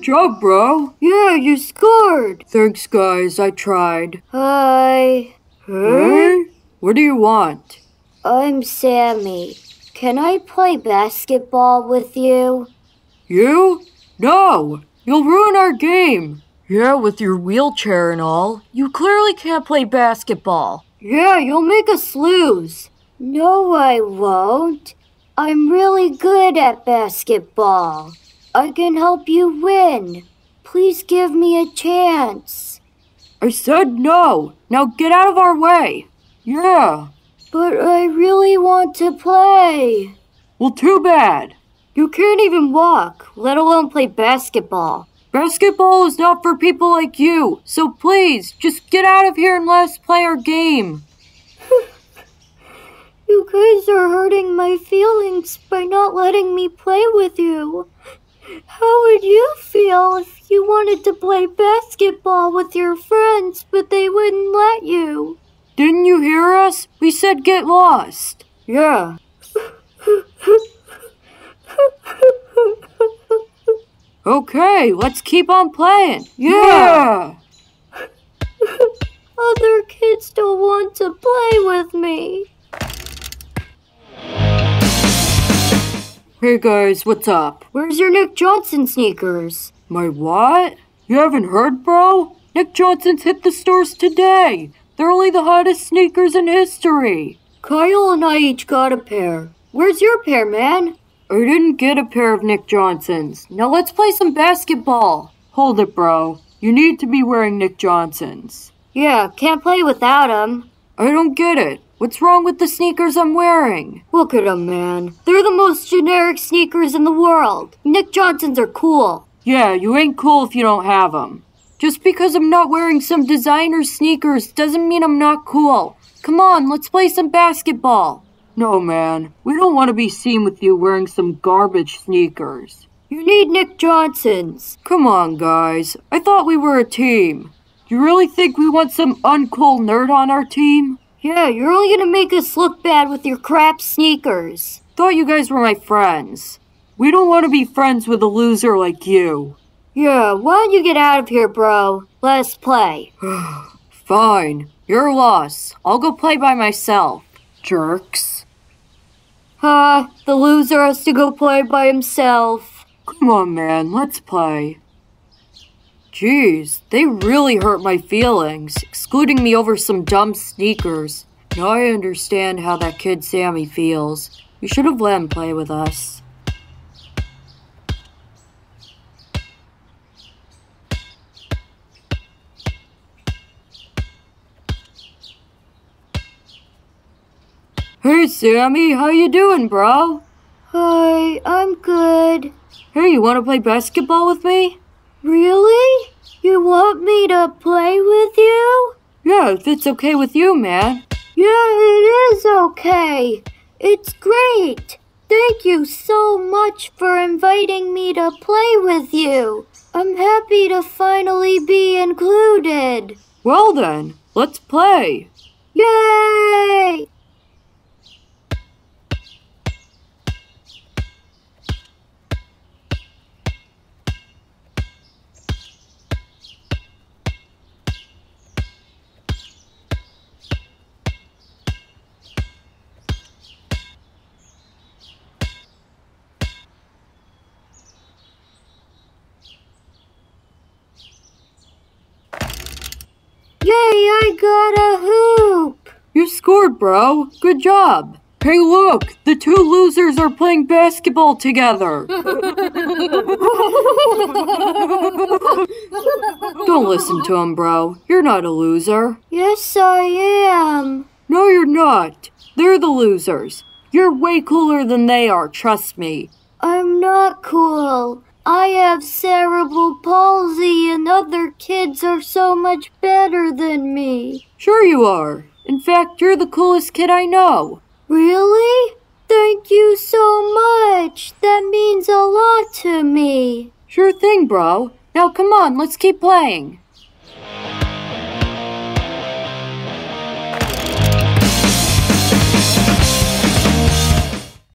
Good job, bro. Yeah, you scored. Thanks, guys. I tried. Hi. Hey? What do you want? I'm Sammy. Can I play basketball with you? You? No! You'll ruin our game. Yeah, with your wheelchair and all. You clearly can't play basketball. Yeah, you'll make us lose. No, I won't. I'm really good at basketball. I can help you win. Please give me a chance. I said no. Now get out of our way. Yeah. But I really want to play. Well, too bad. You can't even walk, let alone play basketball. Basketball is not for people like you, so please, just get out of here and let us play our game. you guys are hurting my feelings by not letting me play with you. How would you feel if you wanted to play basketball with your friends, but they wouldn't let you? Didn't you hear us? We said get lost. Yeah. okay, let's keep on playing. Yeah. Other kids don't want to play with me. Hey guys, what's up? Where's your Nick Johnson sneakers? My what? You haven't heard, bro? Nick Johnson's hit the stores today. They're only the hottest sneakers in history. Kyle and I each got a pair. Where's your pair, man? I didn't get a pair of Nick Johnsons. Now let's play some basketball. Hold it, bro. You need to be wearing Nick Johnsons. Yeah, can't play without them. I don't get it. What's wrong with the sneakers I'm wearing? Look at them, man. They're the most generic sneakers in the world. Nick Johnsons are cool. Yeah, you ain't cool if you don't have them. Just because I'm not wearing some designer sneakers doesn't mean I'm not cool. Come on, let's play some basketball. No, man. We don't want to be seen with you wearing some garbage sneakers. You need Nick Johnson's. Come on, guys. I thought we were a team. You really think we want some uncool nerd on our team? Yeah, you're only gonna make us look bad with your crap sneakers. Thought you guys were my friends. We don't want to be friends with a loser like you. Yeah, why don't you get out of here, bro? Let's play. Fine. Your loss. I'll go play by myself. Jerks. Huh, the loser has to go play by himself. Come on, man, let's play. Jeez, they really hurt my feelings, excluding me over some dumb sneakers. Now I understand how that kid Sammy feels. You should have let him play with us. Hey Sammy, how you doing, bro? Hi, I'm good. Hey, you want to play basketball with me? Really? You want me to play with you? Yeah, if it's okay with you, man. Yeah, it is okay. It's great. Thank you so much for inviting me to play with you. I'm happy to finally be included. Well then, let's play. Yay! Got a hoop! You scored, bro. Good job. Hey, look, the two losers are playing basketball together. Don't listen to him, bro. You're not a loser. Yes, I am. No, you're not. They're the losers. You're way cooler than they are, trust me. I'm not cool. I have cerebral palsy and other kids are so much better than me. Sure you are. In fact, you're the coolest kid I know. Really? Thank you so much. That means a lot to me. Sure thing, bro. Now come on, let's keep playing.